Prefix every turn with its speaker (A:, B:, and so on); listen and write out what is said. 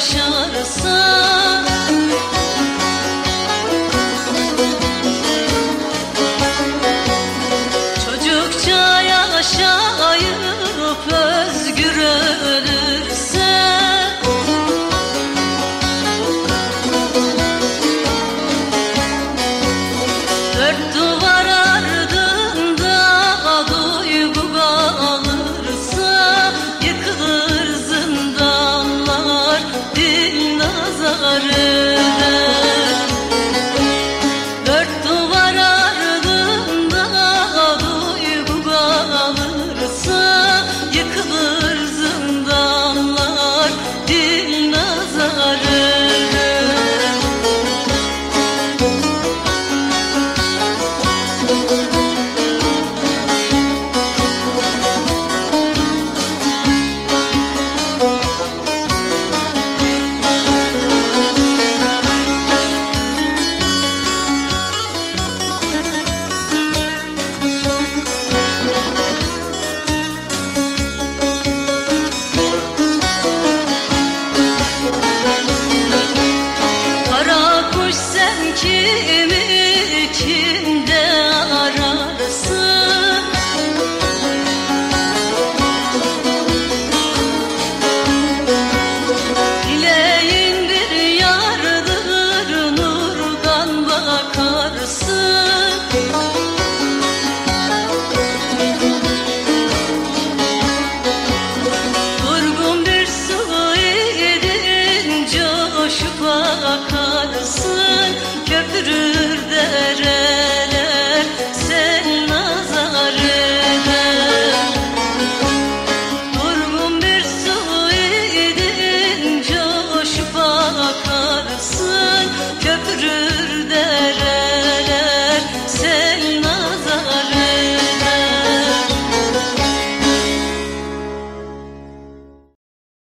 A: umutlarım